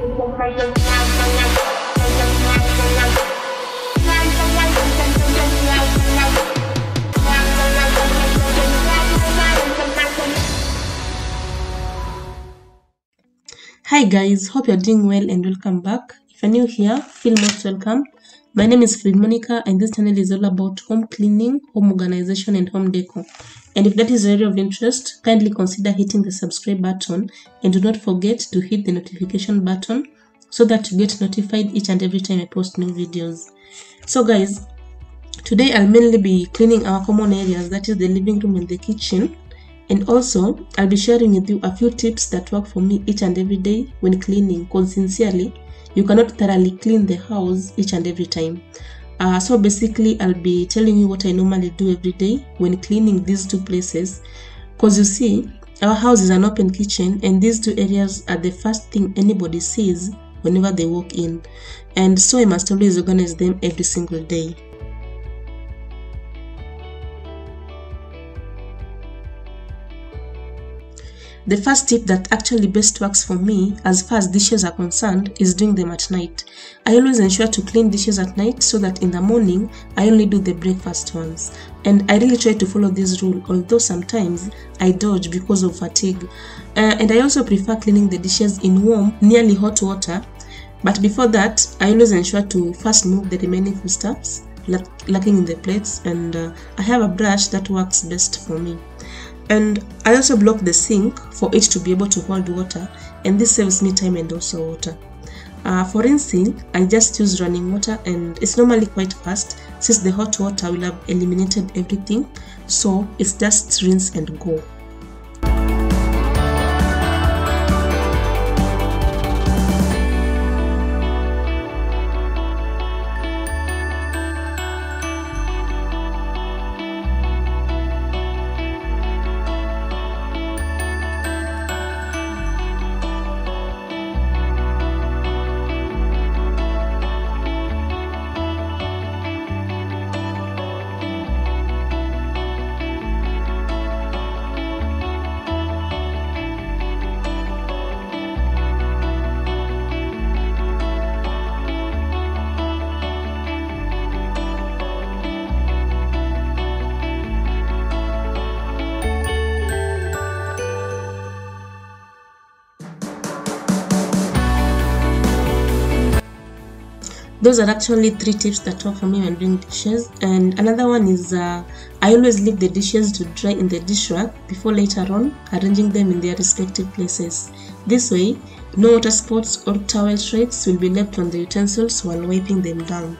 Hi guys, hope you're doing well and welcome back. If you're new here, feel most welcome. My name is Phoebe Monicah and this channel is all about home cleaning, home organization and home decor. And if that is your area of interest, kindly consider hitting the subscribe button and do not forget to hit the notification button so that you get notified each and every time I post new videos. So guys, today I'll mainly be cleaning our common areas that is the living room and the kitchen and also, I'll be sharing with you a few tips that work for me each and every day when cleaning because sincerely, you cannot thoroughly clean the house each and every time. Uh, so basically, I'll be telling you what I normally do every day when cleaning these two places because you see, our house is an open kitchen and these two areas are the first thing anybody sees whenever they walk in. And so I must always organize them every single day. The first tip that actually best works for me as far as dishes are concerned is doing them at night. I always ensure to clean dishes at night so that in the morning I only do the breakfast ones. And I really try to follow this rule although sometimes I dodge because of fatigue. Uh, and I also prefer cleaning the dishes in warm, nearly hot water. But before that, I always ensure to first move the remaining foodstuffs lacking in the plates and uh, I have a brush that works best for me and I also block the sink for it to be able to hold water and this saves me time and also water. Uh, for rinsing, I just use running water and it's normally quite fast since the hot water will have eliminated everything so it's just rinse and go. Those are actually three tips that work for me when doing dishes. And another one is uh, i always leave the dishes to dry in the dish rack before later on arranging them in their respective places. This way no water spots or towel shreds will be left on the utensils while wiping them down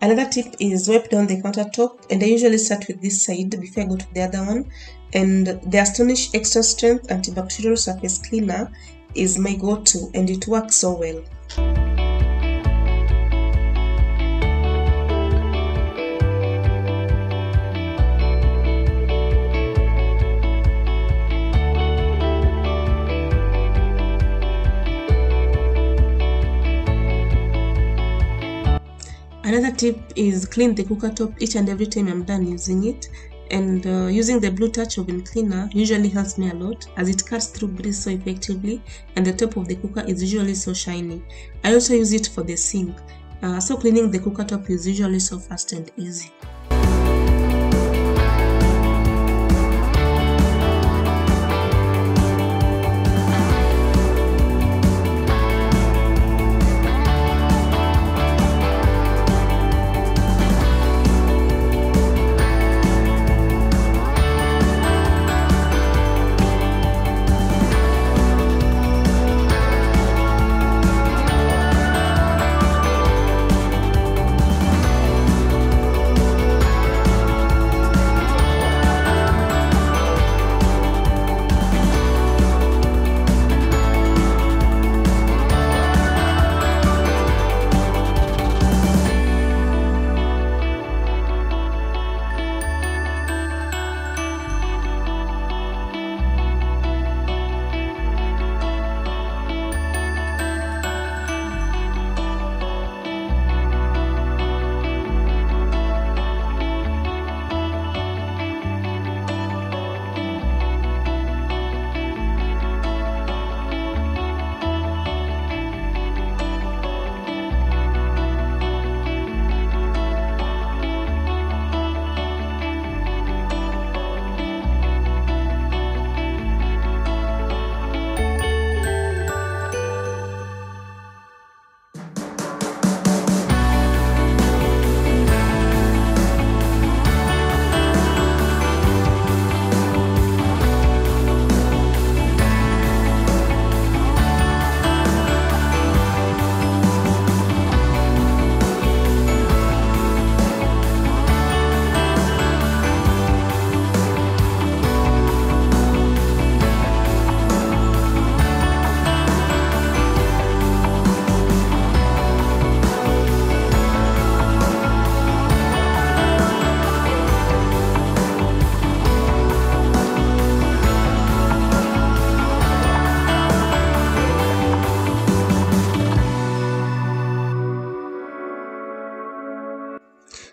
Another tip is wipe down the countertop and I usually start with this side before I go to the other one and the Astonish Extra Strength Antibacterial Surface Cleaner is my go-to and it works so well. Tip is clean the cooker top each and every time I'm done using it and uh, using the blue touch oven cleaner usually helps me a lot as it cuts through grease so effectively and the top of the cooker is usually so shiny. I also use it for the sink uh, so cleaning the cooker top is usually so fast and easy.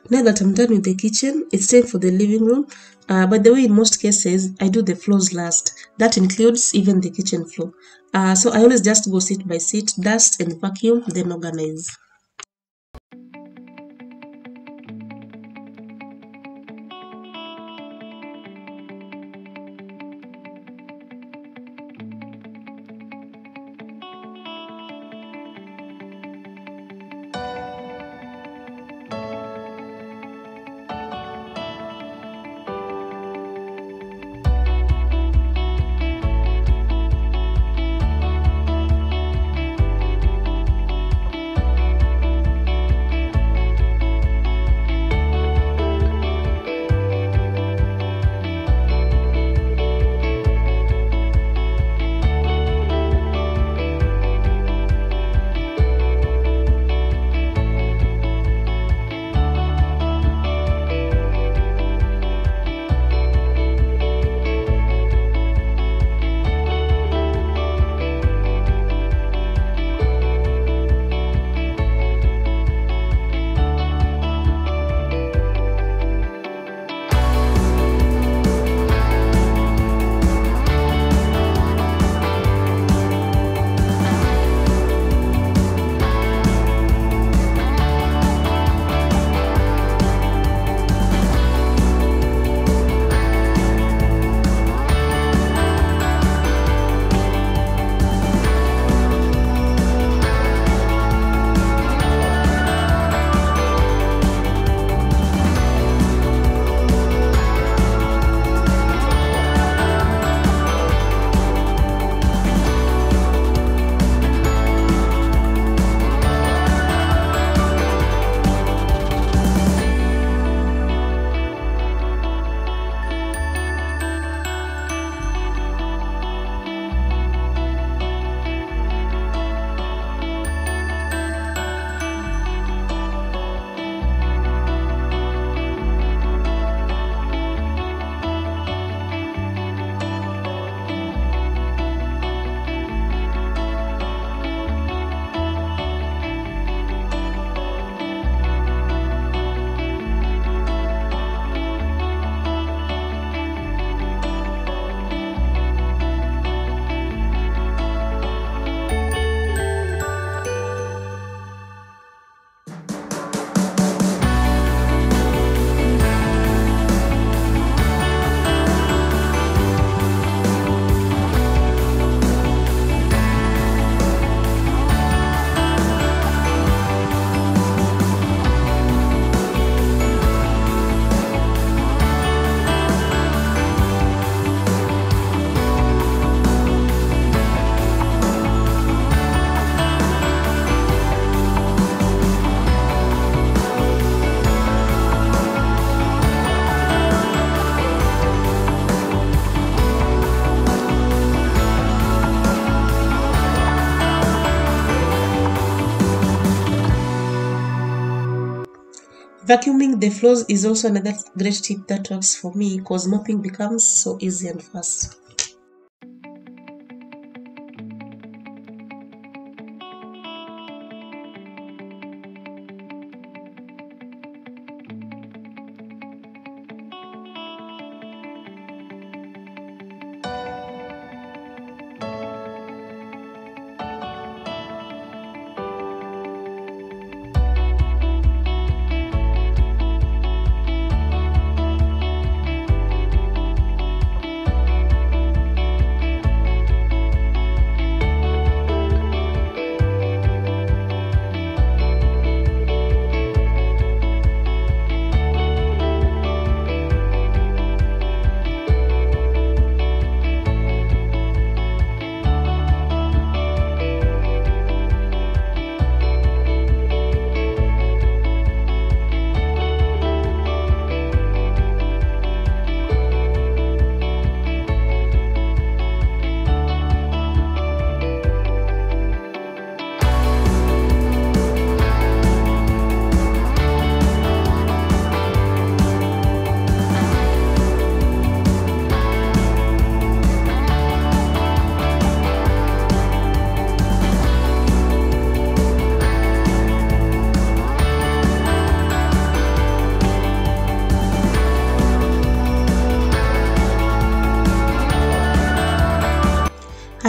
Now that i'm done with the kitchen it's time for the living room. Uh, by the way in most cases i do the floors last. That includes even the kitchen floor. Uh, so i always just go seat by seat dust and vacuum then organize Vacuuming the floors is also another great tip that works for me because mopping becomes so easy and fast.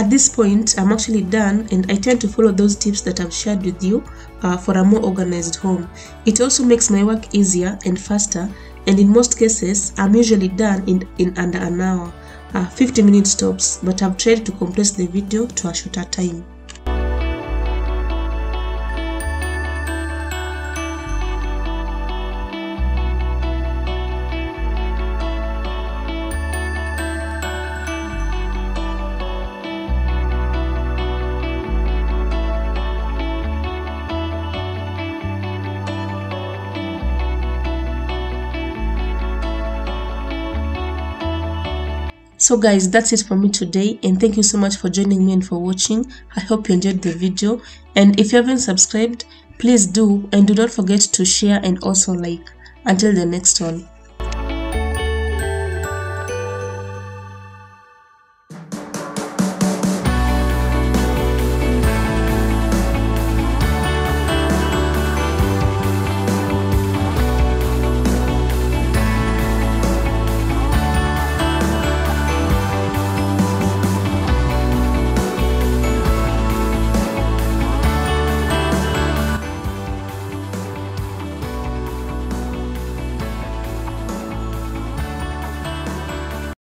At this point i'm actually done and i tend to follow those tips that i've shared with you uh, for a more organized home. It also makes my work easier and faster and in most cases i'm usually done in, in under an hour uh, 50 minutes tops but i've tried to compress the video to a shorter time so guys that's it for me today and thank you so much for joining me and for watching. I hope you enjoyed the video. And if you haven't subscribed please do and do not forget to share and also like. Until the next one